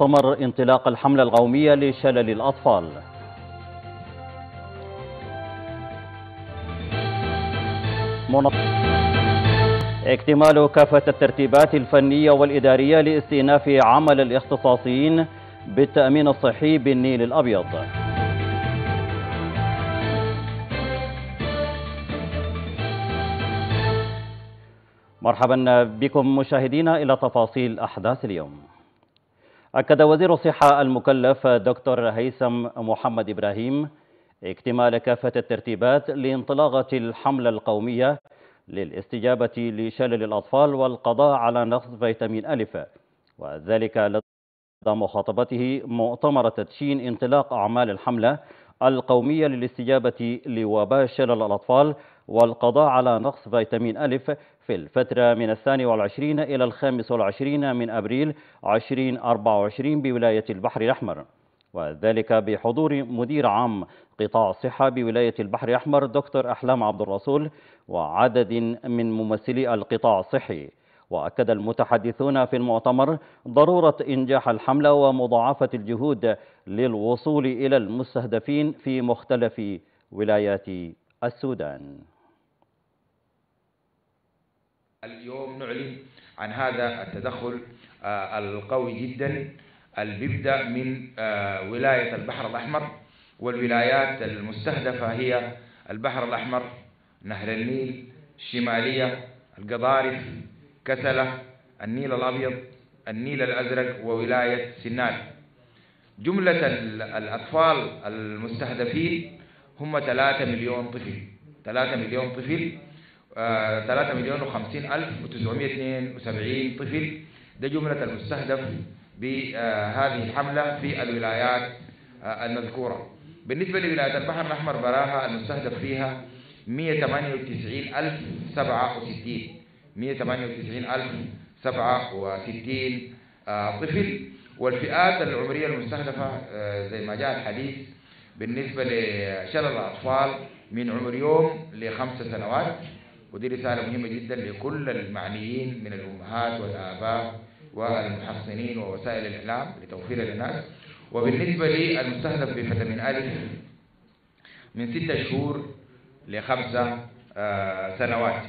مؤتمر انطلاق الحملة القومية لشلل الأطفال. اكتمال كافة الترتيبات الفنية والإدارية لاستئناف عمل الاختصاصيين بالتأمين الصحي بالنيل الأبيض. مرحبا بكم مشاهدينا إلى تفاصيل أحداث اليوم. أكد وزير الصحة المكلف دكتور هيثم محمد إبراهيم اكتمال كافة الترتيبات لانطلاقة الحملة القومية للاستجابة لشلل الأطفال والقضاء على نقص فيتامين ألف وذلك لدى مخاطبته مؤتمر تدشين انطلاق أعمال الحملة القومية للاستجابة لوباء شلل الأطفال والقضاء على نقص فيتامين ألف في الفترة من الثاني والعشرين إلى الخامس والعشرين من أبريل 2024 بولاية البحر الأحمر. وذلك بحضور مدير عام قطاع الصحة بولاية البحر الأحمر دكتور أحلام عبد الرسول وعدد من ممثلي القطاع الصحي. وأكد المتحدثون في المؤتمر ضرورة إنجاح الحملة ومضاعفة الجهود للوصول إلى المستهدفين في مختلف ولايات السودان. اليوم نعلن عن هذا التدخل القوي جدا اللي من ولاية البحر الأحمر والولايات المستهدفة هي البحر الأحمر نهر النيل الشماليه القضارف كسلة النيل الأبيض النيل الأزرق وولاية سنال جملة الأطفال المستهدفين هم 3 مليون طفل. 3 مليون طفل 3 مليون و50 ألف و972 طفل. ده جملة المستهدف بهذه الحملة في الولايات المذكورة. بالنسبة لولاية البحر الأحمر براها المستهدف فيها 198 ألف 67 198 ألف 67 طفل. والفئات العمرية المستهدفة زي ما جاء الحديث بالنسبة لشلل الأطفال من عمر يوم لخمس سنوات. ودي رسالة مهمة جدا لكل المعنيين من الأمهات والآباء والمحصنين ووسائل الإعلام لتوفير للناس وبالنسبة للمستهدف بفيتامين ألف من ستة شهور لخمسة آه سنوات.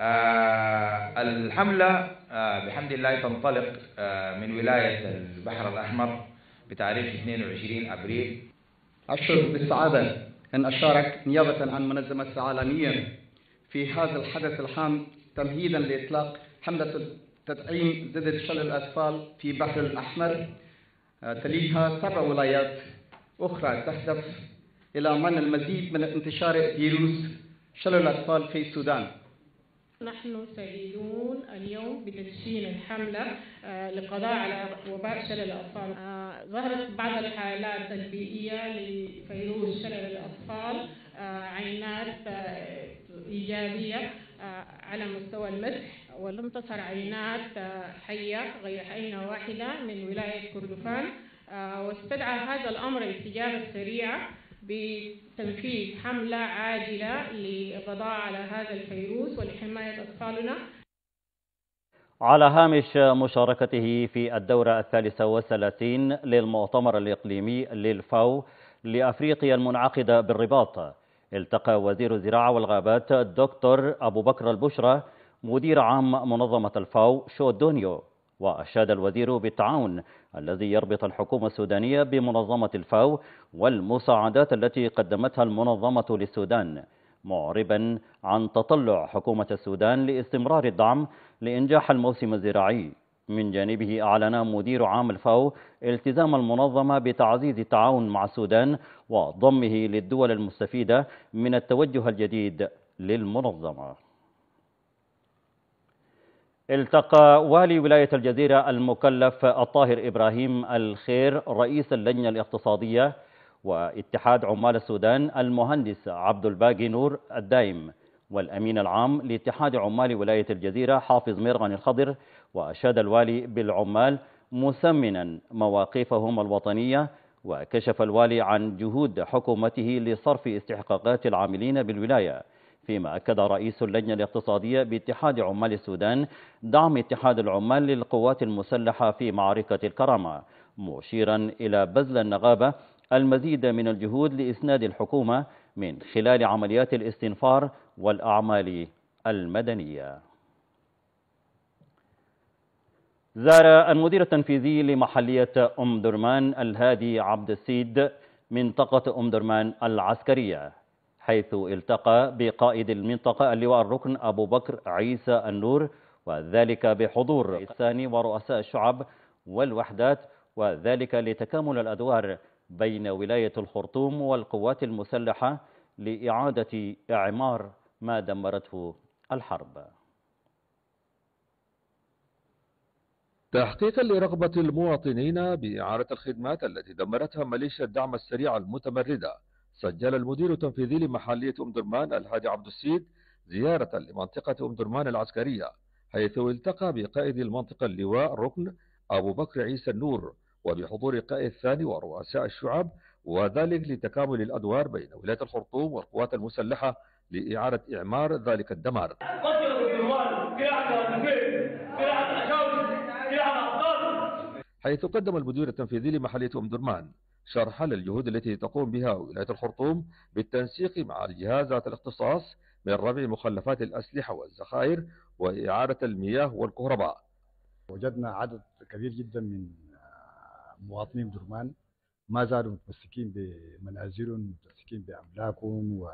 آه الحملة آه بحمد الله تنطلق من ولاية البحر الأحمر بتاريخ 22 أبريل. أشعر بالسعادة أن أشارك نيابة عن منظمة العالمية في هذا الحدث الهام تمهيدا لإطلاق حملة تدعيم ضد شلل الأطفال في بحر الأحمر تليها سبع ولايات أخرى تهدف إلى منع المزيد من انتشار فيروس شلل الأطفال في السودان. نحن سعيدون اليوم بتدشين الحملة للقضاء على وباء شلل الأطفال. ظهرت بعض الحالات البيئية لفيروس شلل الأطفال عينات إيجابية على مستوى المسح ولم تظهر عينات حية غير عينة واحدة من ولاية كردفان. واستدعى هذا الأمر استجابة سريعة بتنفيذ حملة عاجلة للقضاء على هذا الفيروس ولحماية أطفالنا. على هامش مشاركته في الدورة الثالثة والثلاثين للمؤتمر الإقليمي للفاو لأفريقيا المنعقدة بالرباط. التقى وزير الزراعة والغابات الدكتور أبو بكر البشرى مدير عام منظمة الفاو شو دونيو وأشاد الوزير بالتعاون الذي يربط الحكومة السودانية بمنظمة الفاو والمساعدات التي قدمتها المنظمة للسودان معربا عن تطلع حكومة السودان لاستمرار الدعم لإنجاح الموسم الزراعي. من جانبه أعلن مدير عام الفاو التزام المنظمة بتعزيز التعاون مع السودان وضمه للدول المستفيدة من التوجه الجديد للمنظمة. التقى والي ولاية الجزيرة المكلف الطاهر إبراهيم الخير رئيس اللجنة الاقتصادية واتحاد عمال السودان المهندس عبد الباقي نور الدايم والأمين العام لاتحاد عمال ولاية الجزيرة حافظ ميرغن الخضر وأشاد الوالي بالعمال مسمنا مواقفهم الوطنية وكشف الوالي عن جهود حكومته لصرف استحقاقات العاملين بالولاية. فيما أكد رئيس اللجنة الاقتصادية باتحاد عمال السودان دعم اتحاد العمال للقوات المسلحة في معركة الكرامة مشيرا إلى بذل النغابة المزيد من الجهود لإسناد الحكومة من خلال عمليات الاستنفار والأعمال المدنية. زار المدير التنفيذي لمحلية أم درمان الهادي عبد السيد منطقة أم درمان العسكرية حيث التقى بقائد المنطقة اللواء الركن أبو بكر عيسى النور وذلك بحضور الثاني ورؤساء الشعب والوحدات وذلك لتكامل الأدوار بين ولاية الخرطوم والقوات المسلحة لإعادة إعمار ما دمرته الحرب. تحقيقا لرغبة المواطنين بإعارة الخدمات التي دمرتها ميليشيا الدعم السريع المتمردة سجل المدير التنفيذي لمحلية أم درمان الهادي عبد السيد زيارة لمنطقة أم درمان العسكرية حيث التقى بقائد المنطقة اللواء ركن أبو بكر عيسى النور وبحضور قائد الثاني ورؤساء الشعب وذلك لتكامل الأدوار بين ولاية الخرطوم والقوات المسلحة لإعادة إعمار ذلك الدمار. حيث قدم المدير التنفيذي لمحلية أم درمان شرحا للجهود التي تقوم بها ولاية الخرطوم بالتنسيق مع الجهاز ذات الاختصاص من رفع مخلفات الأسلحة والذخائر وإعادة المياه والكهرباء. وجدنا عدد كبير جدا من مواطنين درمان ما زالوا متمسكين بمنازلهم متمسكين بأملاكهم و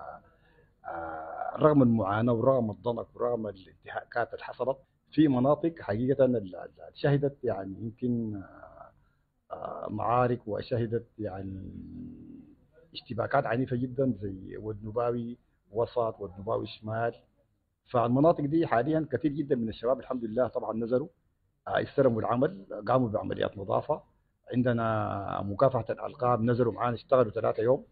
رغم المعاناة ورغم الضنك ورغم الانتهاكات اللي حصلت في مناطق حقيقة شهدت يعني يمكن معارك وشهدت يعني اشتباكات عنيفة جدا زي ودنباوي وسط ودنباوي شمال. فالمناطق دي حاليا كثير جدا من الشباب الحمد لله طبعا نزلوا استلموا العمل قاموا بعمليات نظافة. عندنا مكافحة الألقاب نزلوا معانا اشتغلوا ثلاثة يوم.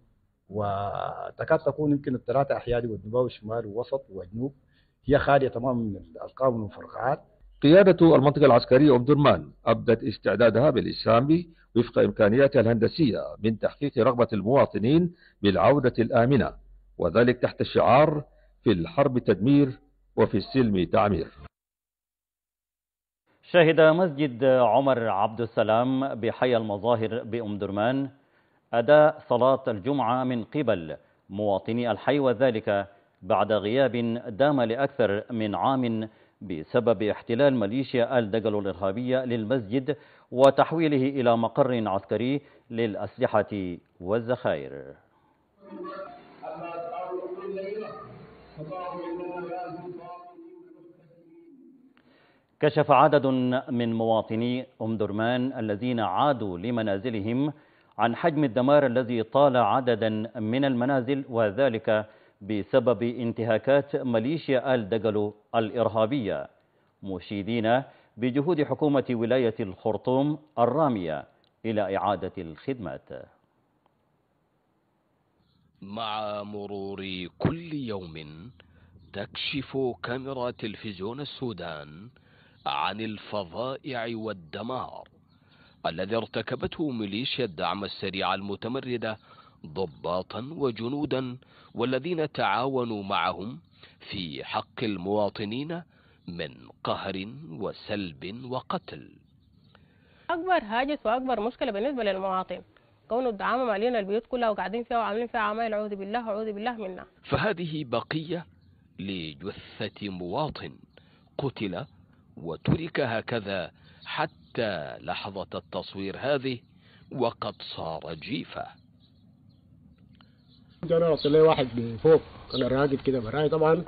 وتكاد تكون يمكن الثلاثة أحياء والنباوي شمال ووسط وجنوب هي خالية تماما من الألقاب والمفرقعات قيادة المنطقة العسكرية أم درمان أبدت استعدادها بالإسهام وفق إمكانياتها الهندسية من تحقيق رغبة المواطنين بالعودة الآمنة وذلك تحت شعار في الحرب تدمير وفي السلم تعمير. شهد مسجد عمر عبد السلام بحي المظاهر بأم درمان أداء صلاة الجمعة من قبل مواطني الحي وذلك بعد غياب دام لأكثر من عام بسبب احتلال ميليشيا الدقل الإرهابية للمسجد وتحويله إلى مقر عسكري للأسلحة والذخائر كشف عدد من مواطني أم درمان الذين عادوا لمنازلهم عن حجم الدمار الذي طال عددا من المنازل وذلك بسبب انتهاكات ميليشيا الدقل الإرهابية مشيدين بجهود حكومة ولاية الخرطوم الرامية إلى إعادة الخدمات. مع مرور كل يوم تكشف كاميرا تلفزيون السودان عن الفظائع والدمار الذي ارتكبته ميليشيا الدعم السريع المتمردة ضباطا وجنودا والذين تعاونوا معهم في حق المواطنين من قهر وسلب وقتل. أكبر هاجس وأكبر مشكلة بالنسبة للمواطن. كونه الدعامة مالين البيوت كلها وقاعدين فيها وعاملين فيها عمايل أعوذ بالله أعوذ بالله منا. فهذه بقية لجثة مواطن قتل وترك هكذا حتى لحظة التصوير هذه وقد صار جيفه أنا وصل لي واحد فوق. أنا راقد كده براي طبعا.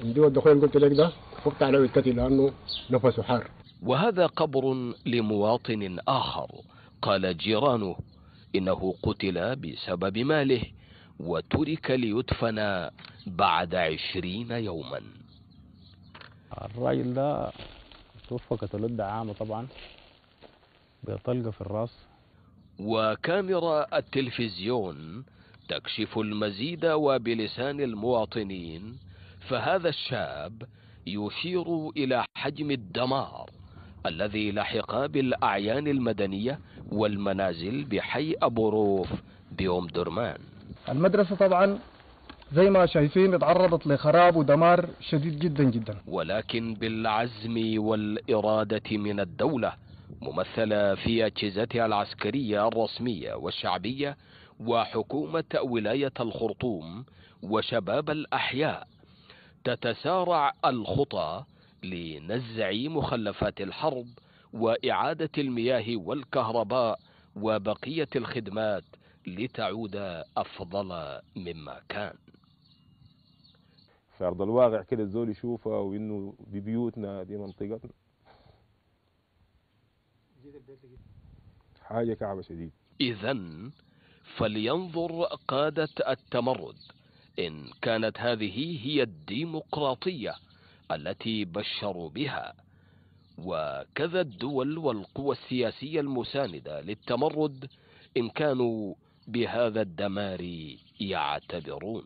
عندي الدخول قلت لك ده. فقت عليه الكتل لأنه نفسه حار. وهذا قبر لمواطن آخر. قال جيرانه إنه قتل بسبب ماله وترك ليدفن بعد عشرين يوما. الراجل ده توفى قتلوا الدعامة طبعا. بطلقة في الرأس. وكاميرا التلفزيون تكشف المزيد وبلسان المواطنين فهذا الشاب يشير إلى حجم الدمار الذي لحق بالأعيان المدنية والمنازل بحي أبو روف بأم درمان. المدرسة طبعا زي ما شايفين اتعرضت لخراب ودمار شديد جدا جدا. ولكن بالعزم والإرادة من الدولة ممثلة في أجهزتها العسكرية الرسمية والشعبية وحكومة ولاية الخرطوم وشباب الأحياء. تتسارع الخطى لنزع مخلفات الحرب وإعادة المياه والكهرباء وبقية الخدمات لتعود أفضل مما كان. في أرض الواقع كده الزول يشوفها وإنه دي بيوتنا دي منطقتنا حاجة كعبة شديد. إذا فلينظر قادة التمرد. إن كانت هذه هي الديمقراطية التي بشروا بها. وكذا الدول والقوى السياسية المساندة للتمرد إن كانوا بهذا الدمار يعتبرون.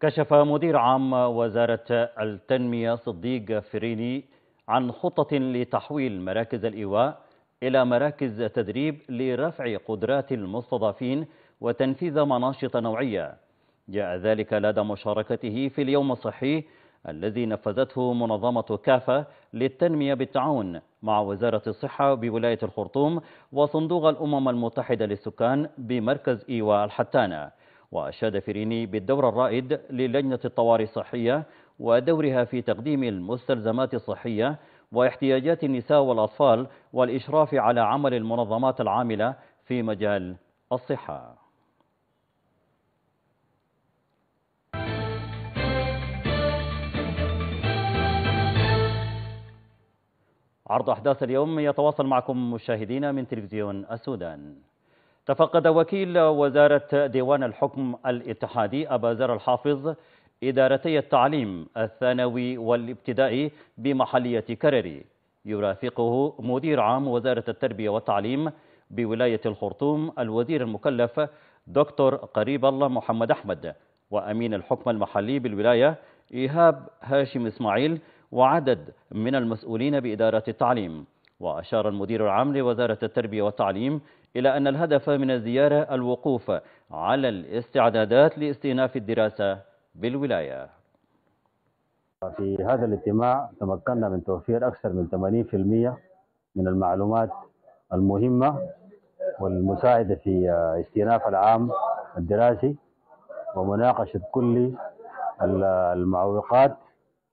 كشف مدير عام وزارة التنمية صديق فريني عن خطة لتحويل مراكز الإيواء إلى مراكز تدريب لرفع قدرات المستضعفين وتنفيذ مناشط نوعية. جاء ذلك لدى مشاركته في اليوم الصحي الذي نفذته منظمة كافة للتنمية بالتعاون مع وزارة الصحة بولاية الخرطوم وصندوق الأمم المتحدة للسكان بمركز إيواء الحتانة وأشاد فريني بالدور الرائد للجنة الطوارئ الصحية ودورها في تقديم المستلزمات الصحية واحتياجات النساء والأطفال والإشراف على عمل المنظمات العاملة في مجال الصحة. عرض أحداث اليوم يتواصل معكم مشاهدينا من تلفزيون السودان. تفقد وكيل وزارة ديوان الحكم الاتحادي أبا زر الحافظ إدارتي التعليم الثانوي والابتدائي بمحلية كرري. يرافقه مدير عام وزارة التربية والتعليم بولاية الخرطوم الوزير المكلف دكتور قريب الله محمد أحمد. وأمين الحكم المحلي بالولاية إيهاب هاشم إسماعيل وعدد من المسؤولين بإدارة التعليم. وأشار المدير العام لوزارة التربية والتعليم إلى أن الهدف من الزيارة الوقوف على الاستعدادات لاستئناف الدراسة. بالولاية. في هذا الاجتماع تمكنا من توفير أكثر من 80% من المعلومات المهمة والمساعدة في استئناف العام الدراسي ومناقشة كل المعوقات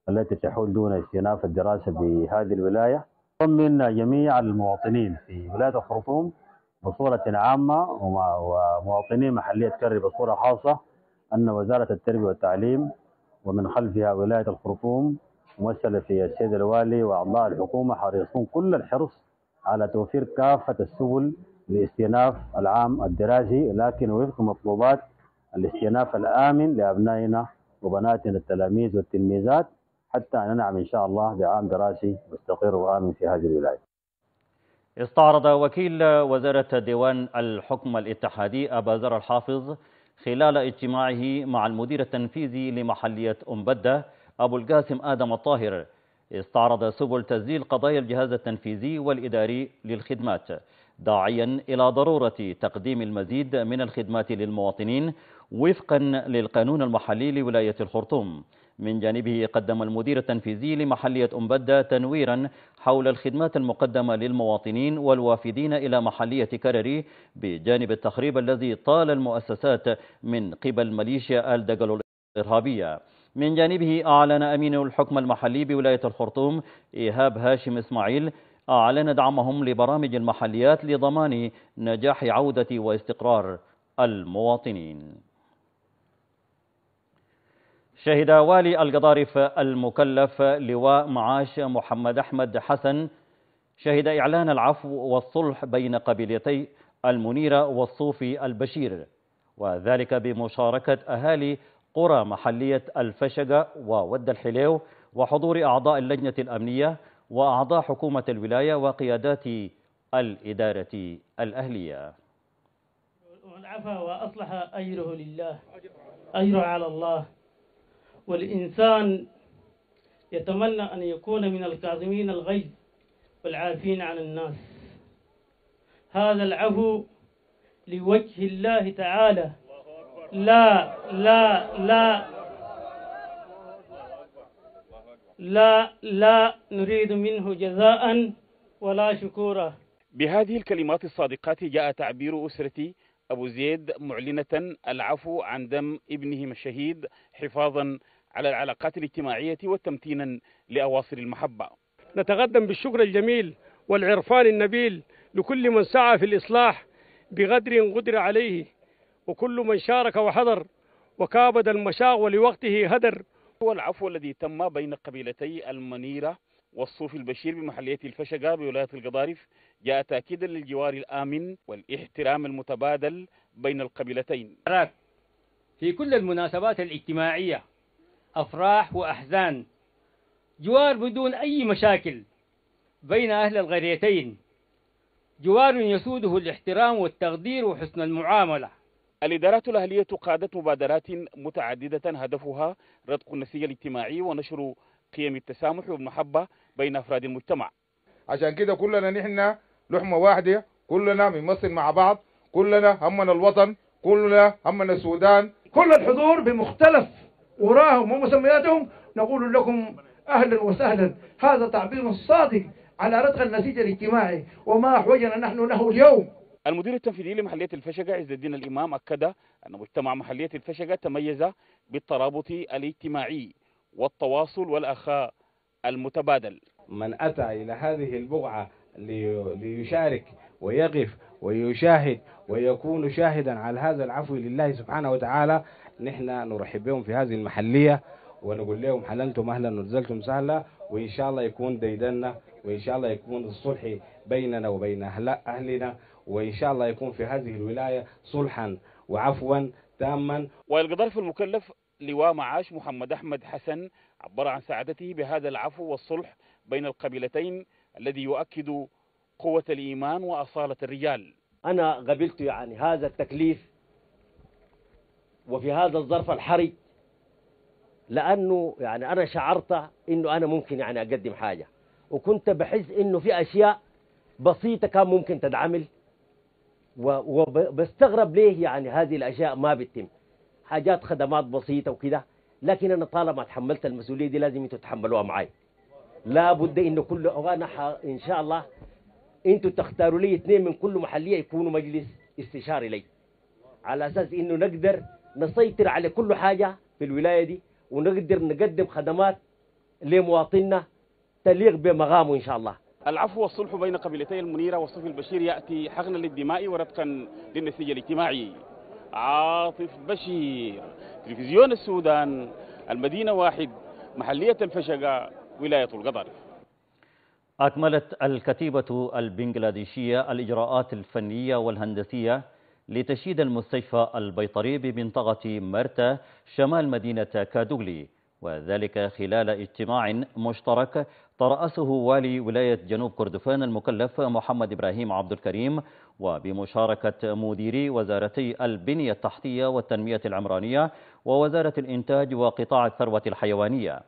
التي تحول دون استئناف الدراسة بهذه الولاية. طمن جميع المواطنين في ولاية الخرطوم بصورة عامة ومواطنين محلية كري بصورة خاصة أن وزارة التربية والتعليم ومن خلفها ولاية الخرطوم ممثلة في السيد الوالي وأعضاء الحكومة حريصون كل الحرص على توفير كافة السبل لاستئناف العام الدراسي لكن وفق مطلوبات الاستئناف الآمن لأبنائنا وبناتنا التلاميذ والتلميذات حتى ننعم إن شاء الله بعام دراسي مستقر وآمن في هذه الولاية. استعرض وكيل وزارة ديوان الحكم الاتحادي أبا زر الحافظ خلال اجتماعه مع المدير التنفيذي لمحلية أم بدة أبو القاسم آدم الطاهر. استعرض سبل تسجيل قضايا الجهاز التنفيذي والإداري للخدمات داعيا إلى ضرورة تقديم المزيد من الخدمات للمواطنين وفقا للقانون المحلي لولاية الخرطوم. من جانبه قدم المدير التنفيذي لمحلية أم بدة تنويرا حول الخدمات المقدمة للمواطنين والوافدين إلى محلية كرري بجانب التخريب الذي طال المؤسسات من قبل ميليشيا الدقل الإرهابية. من جانبه أعلن أمين الحكم المحلي بولاية الخرطوم إيهاب هاشم إسماعيل أعلن دعمهم لبرامج المحليات لضمان نجاح عودة واستقرار المواطنين. شهد والي القضارف المكلف لواء معاش محمد أحمد حسن شهد إعلان العفو والصلح بين قبيلتي المنيرة والصوفي البشير وذلك بمشاركة أهالي قرى محلية الفشقة وود الحليو وحضور أعضاء اللجنة الأمنية وأعضاء حكومة الولاية وقيادات الإدارة الأهلية. والعفا وأصلح أجره لله أجره على الله. والإنسان يتمنى أن يكون من الكاظمين الغيظ والعافين عن الناس. هذا العفو لوجه الله تعالى. لا لا لا. لا لا نريد منه جزاء ولا شكورا. بهذه الكلمات الصادقات جاء تعبير أسرة أبو زيد معلنة العفو عن دم ابنهم الشهيد حفاظا على العلاقات الاجتماعية وتمتينا لأواصر المحبة. نتقدم بالشكر الجميل والعرفان النبيل لكل من سعى في الإصلاح بقدر قدر عليه وكل من شارك وحضر وكابد المشاق ولوقته هدر. هو العفو الذي تم بين قبيلتي المنيرة والصوفي البشير بمحلية الفشقة بولاية القضارف. جاء تأكيدا للجوار الآمن والإحترام المتبادل بين القبيلتين. في كل المناسبات الاجتماعية أفراح وأحزان. جوار بدون أي مشاكل بين أهل القريتين جوار يسوده الاحترام والتقدير وحسن المعاملة. الإدارات الأهلية قادت مبادرات متعددة هدفها رتق النسيج الاجتماعي ونشر قيم التسامح والمحبة بين أفراد المجتمع. عشان كده كلنا نحن لحمة واحدة كلنا بنمثل مع بعض كلنا همنا الوطن كلنا همنا السودان. كل الحضور بمختلف وراهم ومسمياتهم نقول لكم أهلا وسهلا. هذا تعبير صادق على رتق النسيج الاجتماعي وما أحوجنا نحن له اليوم. المدير التنفيذي لمحلية الفشقة عز الدين الإمام أكد أن مجتمع محلية الفشقة تميز بالترابط الاجتماعي والتواصل والأخاء المتبادل. من أتى إلى هذه البقعة ليشارك ويقف ويشاهد ويكون شاهدا على هذا العفو لله سبحانه وتعالى. نحن نرحب بهم في هذه المحلية ونقول لهم حللتم أهلا ونزلتم سهلا؟ وإن شاء الله يكون ديدنا وإن شاء الله يكون الصلح بيننا وبين أهل أهلنا وإن شاء الله يكون في هذه الولاية صلحا وعفوا تاما. والقضاء المكلف لواء معاش محمد أحمد حسن عبر عن سعادته بهذا العفو والصلح بين القبيلتين الذي يؤكد قوة الإيمان وأصالة الرجال. أنا قبلت يعني هذا التكليف وفي هذا الظرف الحرج لأنه يعني أنا شعرت إنه أنا ممكن يعني أقدم حاجة وكنت بحس إنه في أشياء بسيطة كان ممكن تدعمل وبستغرب ليه يعني هذه الأشياء ما بتتم. حاجات خدمات بسيطة وكده لكن أنا طالما تحملت المسؤولية دي لازم أنتوا تتحملوها معي لا بد إنه كل وأنا إن شاء الله أنتوا تختاروا لي اثنين من كل محلية يكونوا مجلس استشاري لي على أساس إنه نقدر نسيطر على كل حاجة في الولاية دي ونقدر نقدم خدمات لمواطننا تليق بمغامه إن شاء الله. العفو والصلح بين قبيلتي المنيرة والصفي البشير يأتي حقنا للدماء ورتقا للنسيج الاجتماعي. عاطف بشير تلفزيون السودان المدينة واحد محلية الفشقة ولاية القضارف أكملت الكتيبة البنغلاديشية الإجراءات الفنية والهندسية لتشييد المستشفى البيطري بمنطقة مرتا شمال مدينة كادوغلي. وذلك خلال اجتماع مشترك ترأسه والي ولاية جنوب كردفان المكلف محمد إبراهيم عبد الكريم وبمشاركة مديري وزارتي البنية التحتية والتنمية العمرانية ووزارة الإنتاج وقطاع الثروة الحيوانية.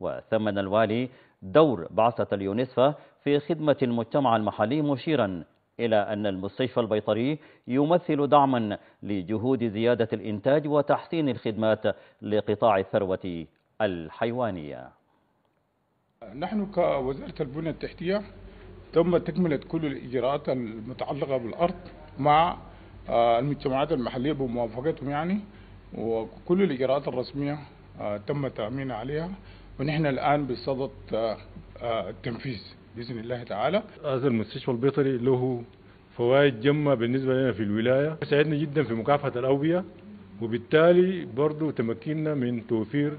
وثمن الوالي دور بعثة اليونسفا في خدمة المجتمع المحلي مشيرا إلى أن المستشفى البيطري يمثل دعما لجهود زيادة الإنتاج وتحسين الخدمات لقطاع الثروة الحيوانية. نحن كوزارة البنية التحتية تم تكملة كل الإجراءات المتعلقة بالأرض مع المجتمعات المحلية بموافقتهم يعني وكل الإجراءات الرسمية تم تأمين عليها. ونحن الآن بصدد التنفيذ بإذن الله تعالى. هذا المستشفى البيطري له فوائد جمة بالنسبة لنا في الولاية. ساعدنا جدا في مكافحة الأوبئة وبالتالي برضو تمكنا من توفير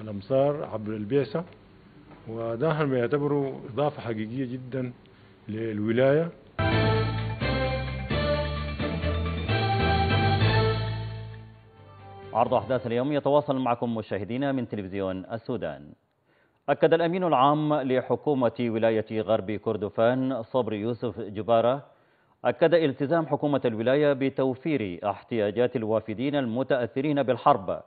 الأمصار عبر البعثة. وده ما يعتبره إضافة حقيقية جدا للولاية. عرض أحداث اليوم يتواصل معكم مشاهدينا من تلفزيون السودان. أكد الأمين العام لحكومة ولاية غرب كردفان صبري يوسف جبارة أكد التزام حكومة الولاية بتوفير احتياجات الوافدين المتأثرين بالحرب.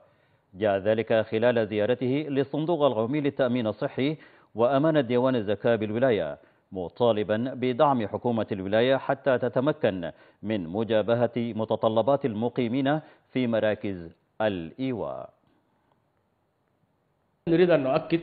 جاء ذلك خلال زيارته للصندوق القومي للتأمين الصحي وأمانة ديوان الزكاة بالولاية مطالبا بدعم حكومة الولاية حتى تتمكن من مجابهة متطلبات المقيمين في مراكز الإيواء. نريد أن نؤكد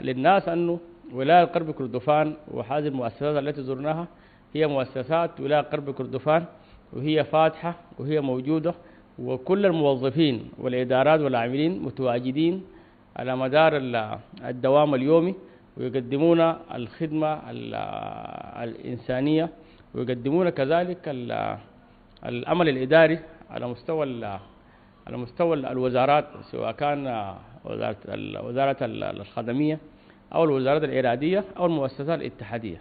للناس أنه ولاية قرب كردفان وهذه المؤسسات التي زرناها هي مؤسسات ولاية قرب كردفان وهي فاتحة وهي موجودة وكل الموظفين والإدارات والعاملين متواجدين على مدار الدوام اليومي ويقدمون الخدمة الإنسانية ويقدمون كذلك العمل الإداري على مستوى على مستوى الوزارات سواء كان وزارة الخدمية أو الوزارات الإرادية أو المؤسسات الاتحادية.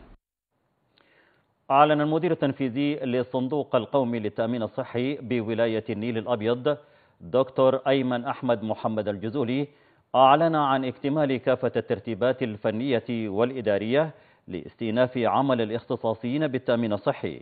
أعلن المدير التنفيذي للصندوق القومي للتأمين الصحي بولاية النيل الأبيض دكتور أيمن أحمد محمد الجزولي أعلن عن اكتمال كافة الترتيبات الفنية والإدارية لاستئناف عمل الاختصاصيين بالتأمين الصحي.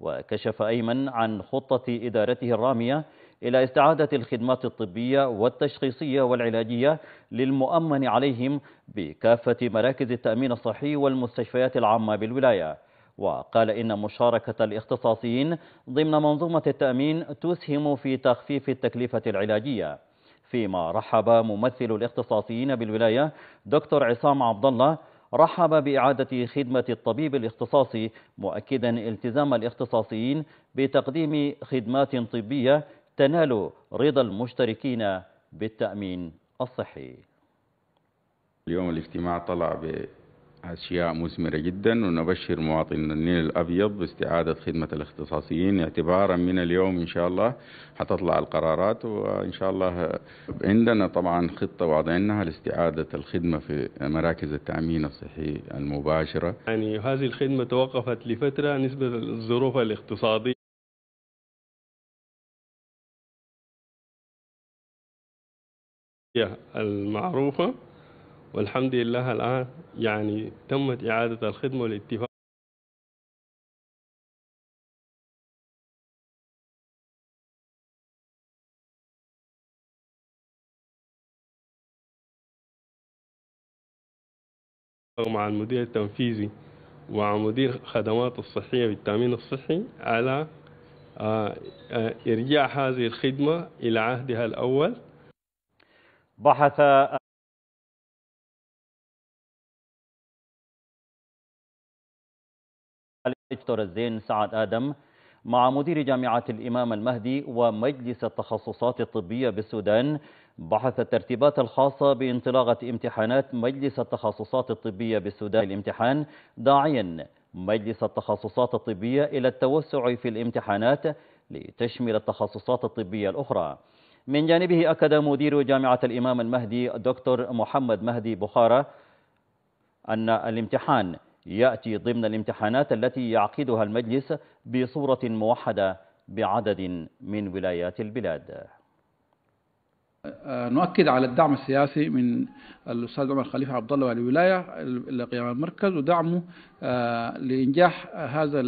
وكشف أيمن عن خطة إدارته الرامية إلى استعادة الخدمات الطبية والتشخيصية والعلاجية للمؤمن عليهم بكافة مراكز التأمين الصحي والمستشفيات العامة بالولاية. وقال إن مشاركة الاختصاصيين ضمن منظومة التأمين تسهم في تخفيف التكلفة العلاجية. فيما رحب ممثل الاختصاصيين بالولاية دكتور عصام عبد الله رحب بإعادة خدمة الطبيب الاختصاصي مؤكدا التزام الاختصاصيين بتقديم خدمات طبية تنال رضا المشتركين بالتأمين الصحي. اليوم الاجتماع طلع بأشياء مثمرة جدا ونبشر مواطن النيل الأبيض باستعادة خدمة الاختصاصيين اعتبارا من اليوم إن شاء الله حتطلع القرارات وإن شاء الله عندنا طبعا خطة وضعناها لاستعادة الخدمة في مراكز التأمين الصحي المباشرة. يعني هذه الخدمة توقفت لفترة نسبة للظروف الاقتصادية. المعروفة والحمد لله الآن يعني تمت إعادة الخدمة والاتفاق. مع المدير التنفيذي ومع مدير خدمات الصحية بالتأمين الصحي على إرجاع هذه الخدمة إلى عهدها الأول. بحث الدكتور الزين سعد آدم مع مدير جامعة الإمام المهدي ومجلس التخصصات الطبية بالسودان. بحث الترتيبات الخاصة بانطلاقة امتحانات مجلس التخصصات الطبية بالسودان الامتحان داعيا مجلس التخصصات الطبية إلى التوسع في الامتحانات لتشمل التخصصات الطبية الأخرى. من جانبه أكد مدير جامعة الإمام المهدي دكتور محمد مهدي بخارى أن الامتحان يأتي ضمن الامتحانات التي يعقدها المجلس بصورة موحدة بعدد من ولايات البلاد. نؤكد على الدعم السياسي من الأستاذ عمر خليفة عبد الله والولاية لقيام المركز ودعمه لإنجاح هذا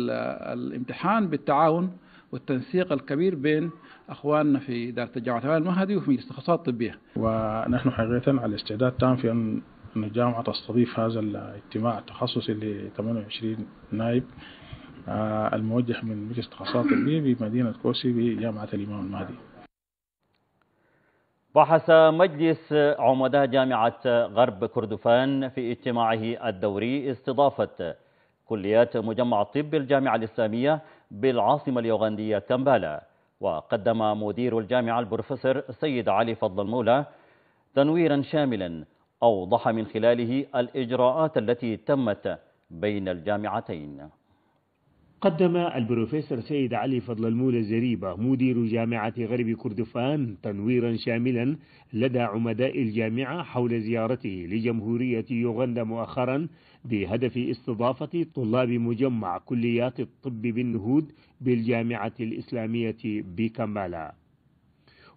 الامتحان بالتعاون والتنسيق الكبير بين أخواننا في إدارة الجامعة الامام المهدي وفي التخصصات الطبية. ونحن حقيقة على استعداد تام في أن أن الجامعة تستضيف هذا الاجتماع التخصصي ل 28 نائب الموجه من مجلس التخصصات الطبية بمدينة كوسي بجامعة الإمام المهدي بحث مجلس عمداء جامعة غرب كردفان في اجتماعه الدوري استضافة كليات مجمع الطب بالجامعة الإسلامية بالعاصمة اليوغندية كمبالا وقدم مدير الجامعة البروفيسور سيد علي فضل المولى تنويرا شاملا أوضح من خلاله الإجراءات التي تمت بين الجامعتين. قدم البروفيسور سيد علي فضل المولى زريبة مدير جامعة غرب كردفان تنويرا شاملا لدى عمداء الجامعة حول زيارته لجمهورية يوغندا مؤخرا بهدف استضافة طلاب مجمع كليات الطب بالنهود بالجامعة الإسلامية بكمالا.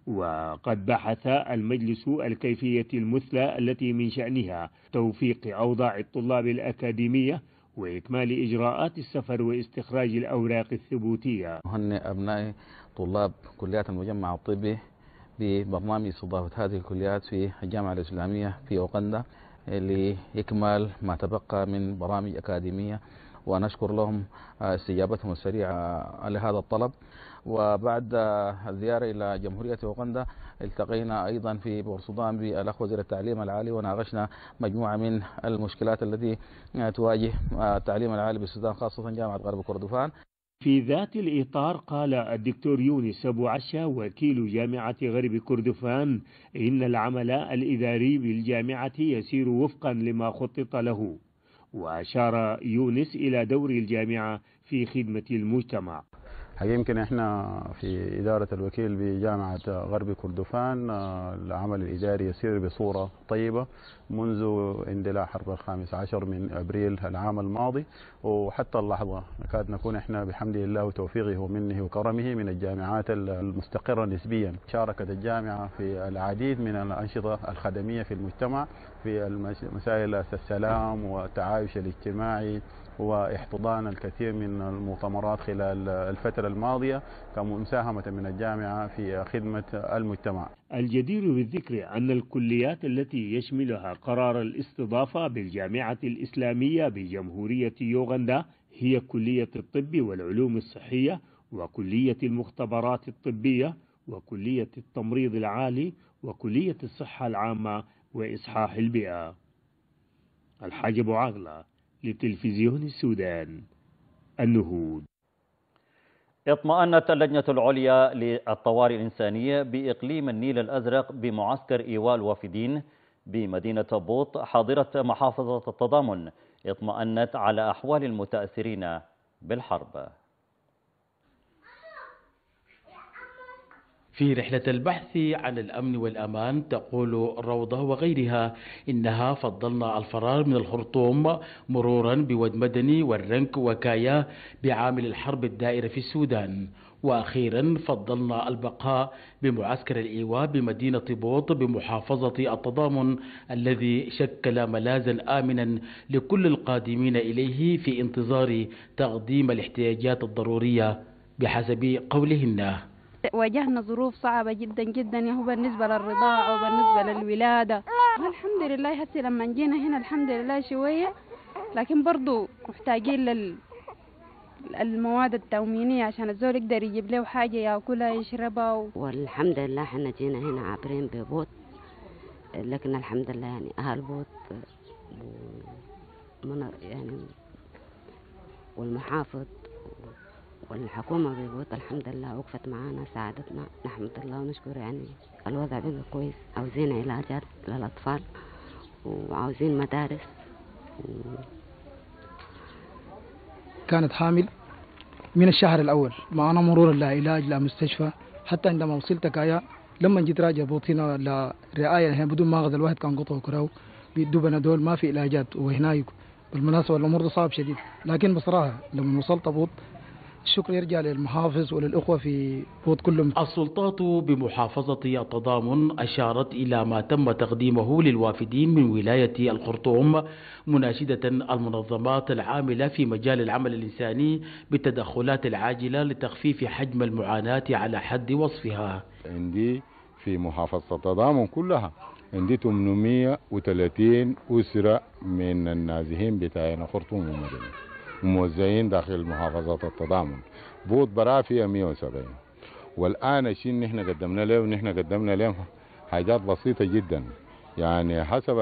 وقد بحث المجلس الكيفية المثلى التي من شأنها توفيق أوضاع الطلاب الأكاديمية وإكمال إجراءات السفر واستخراج الأوراق الثبوتية. هنئ أبناء طلاب كليات المجمع الطبي ببرنامج استضافة هذه الكليات في الجامعة الإسلامية في أوغندا لإكمال ما تبقى من برامج أكاديمية ونشكر لهم استجابتهم السريعة لهذا الطلب. وبعد الزيارة إلى جمهورية أوغندا التقينا أيضا في بورسودان بالأخ وزير التعليم العالي وناقشنا مجموعة من المشكلات التي تواجه التعليم العالي بالسودان خاصة جامعة غرب كردفان. في ذات الإطار قال الدكتور يونس أبو عشا وكيل جامعة غرب كردفان إن العمل الإداري بالجامعة يسير وفقا لما خطط له. وأشار يونس إلى دور الجامعة في خدمة المجتمع. حقيقة يمكن إحنا في إدارة الوكيل بجامعة غرب كردفان العمل الإداري يسير بصورة طيبة منذ اندلاع حرب الخامس عشر من أبريل العام الماضي. وحتى اللحظة نكاد نكون إحنا بحمد الله وتوفيقه ومنه وكرمه من الجامعات المستقرة نسبيا. شاركت الجامعة في العديد من الأنشطة الخدمية في المجتمع في مسائل السلام والتعايش الاجتماعي واحتضان الكثير من المؤتمرات خلال الفترة الماضية كمساهمة من الجامعة في خدمة المجتمع. الجدير بالذكر أن الكليات التي يشملها قرار الاستضافة بالجامعة الإسلامية بجمهورية يوغندا هي كلية الطب والعلوم الصحية وكلية المختبرات الطبية وكلية التمريض العالي وكلية الصحة العامة وإصحاح البيئة. الحاج أبو عغلة لتلفزيون السودان النهوض. اطمأنت اللجنة العليا للطوارئ الإنسانية بإقليم النيل الأزرق بمعسكر إيواء الوافدين بمدينة بوط حاضرة محافظة التضامن. اطمأنت على أحوال المتأثرين بالحرب. في رحلة البحث عن الأمن والأمان تقول روضة وغيرها إنها فضلنا الفرار من الخرطوم مرورا بود مدني والرنك وكايا بعامل الحرب الدائرة في السودان. وأخيرا فضلنا البقاء بمعسكر الإيواء بمدينة بوط بمحافظة التضامن الذي شكل ملاذا آمنا لكل القادمين إليه في انتظار تقديم الاحتياجات الضرورية بحسب قولهن. واجهنا ظروف صعبة جدا جدا هو بالنسبة للرضاعة وبالنسبة للولادة. الحمد لله هسي لما جينا هنا الحمد لله شوية لكن برضو محتاجين لل المواد التومينية عشان الزول يقدر يجيب له حاجة يأكلها يشربها و... والحمد لله إحنا جينا هنا عابرين ببوت لكن الحمد لله يعني أهل بوت من يعني والمحافظ والحكومة ببوت الحمد لله وقفت معانا ساعدتنا. نحمد الله ونشكر يعني الوضع بقى كويس. عاوزين علاجات للأطفال وعاوزين مدارس. و... كانت حامل من الشهر الأول. معنا مرور لا علاج لا مستشفى. حتى عندما وصلت كايا لما جيت راجع بوطينا لرعاية هنا بدون ما أخذ الواحد كان قطع كراو. بيدوا بنادول ما في علاجات. وهناك بالمناسبة الأمور صعب شديد. لكن بصراحة لما وصلت بوط الشكر يرجع للمحافظ وللأخوة في بوط كلهم. السلطات بمحافظة التضامن أشارت إلى ما تم تقديمه للوافدين من ولاية الخرطوم مناشدة المنظمات العاملة في مجال العمل الإنساني بالتدخلات العاجلة لتخفيف حجم المعاناة على حد وصفها. عندي في محافظة التضامن كلها عندي 830 أسرة من النازحين بتاعنا خرطوم ومدني موزعين داخل محافظات التضامن. بوط برا فيها 170 والآن الشيء اللي إحنا قدمنا له ونحن قدمنا له حاجات بسيطة جدا. يعني حسب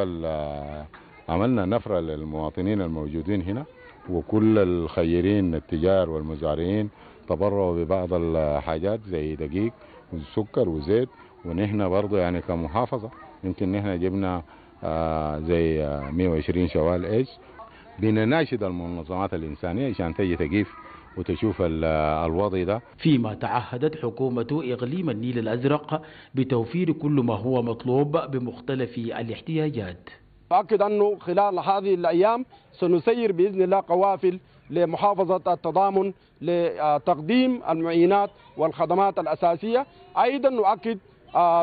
عملنا نفرة للمواطنين الموجودين هنا وكل الخيرين التجار والمزارعين تبرعوا ببعض الحاجات زي دقيق وسكر وزيت. ونحن برضو يعني كمحافظة يمكن نحن جبنا آه زي آه 120 شوال إيش. بنناشد المنظمات الإنسانية عشان تجي تقيف وتشوف الوضع ده. فيما تعهدت حكومة إقليم النيل الأزرق بتوفير كل ما هو مطلوب بمختلف الاحتياجات. أؤكد أنه خلال هذه الأيام سنسير بإذن الله قوافل لمحافظة التضامن لتقديم المعينات والخدمات الأساسية. أيضا نؤكد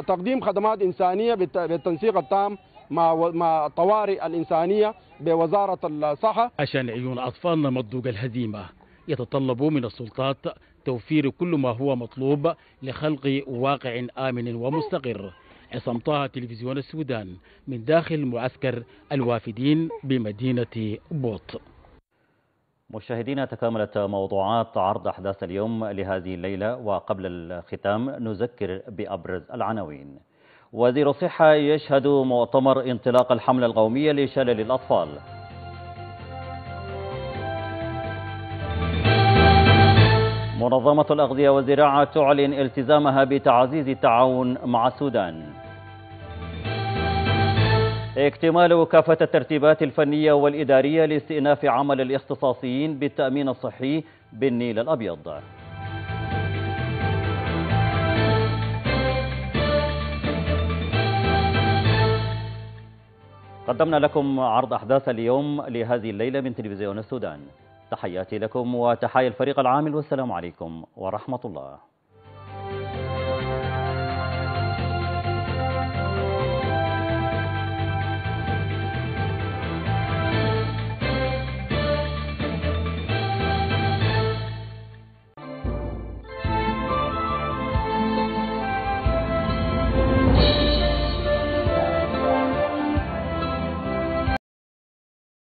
تقديم خدمات إنسانية بالتنسيق التام مع الطوارئ الإنسانية بوزارة الصحة. عشان عيون أطفالنا مضوق الهزيمة. يتطلب من السلطات توفير كل ما هو مطلوب لخلق واقع آمن ومستقر. عصام طه تلفزيون السودان من داخل معسكر الوافدين بمدينة بوط. مشاهدينا تكاملت موضوعات عرض أحداث اليوم لهذه الليلة. وقبل الختام نذكر بأبرز العناوين. وزير الصحة يشهد مؤتمر انطلاق الحملة القومية لشلل الأطفال. منظمة الأغذية والزراعة تعلن التزامها بتعزيز التعاون مع السودان. اكتمال كافة الترتيبات الفنية والإدارية لاستئناف عمل الاختصاصيين بالتأمين الصحي بالنيل الأبيض. قدمنا لكم عرض أحداث اليوم لهذه الليلة من تلفزيون السودان. تحياتي لكم وتحايا الفريق العامل والسلام عليكم ورحمة الله.